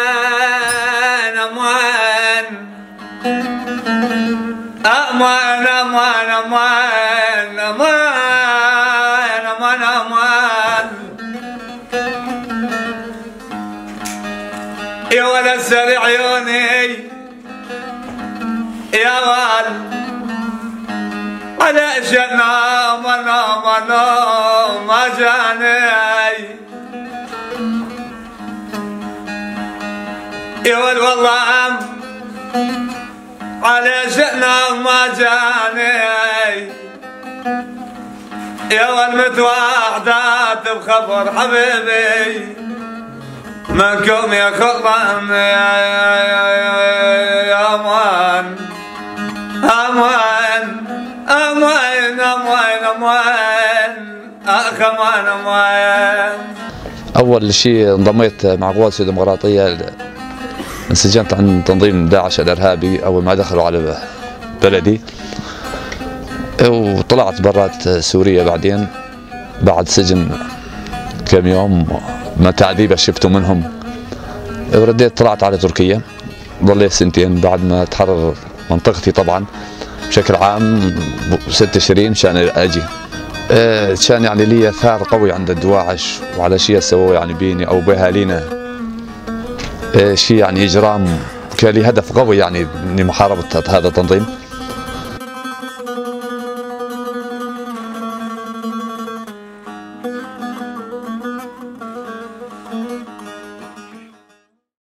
أمان أمان أمان أمان أمان أمان أمان يا ولد سر عيوني يا ولد على منا ما جاني. يا ولد والله أم على جنة ما جاني. يا ولد متوحدات بخبر حبيبي. منكم يا خطم يا يا يا يا يا أمان. أمان. أمان أمان اخ أمان أمان أول شيء انضميت مع قوات الديمقراطيه انسجنت عن تنظيم داعش الإرهابي أول ما دخلوا على بلدي. وطلعت برات سوريا بعدين بعد سجن كم يوم ما تعذيب شفته منهم. ورديت طلعت على تركيا ضليت سنتين بعد ما تحرر منطقتي طبعا. بشكل عام ست تشرين مشان أجي. آه، كان يعني لي آثار قوي عند الدواعش وعلى شيء سووه يعني بيني أو باهالينا آه، شيء يعني إجرام كان لي هدف قوي يعني من محاربه هذا التنظيم.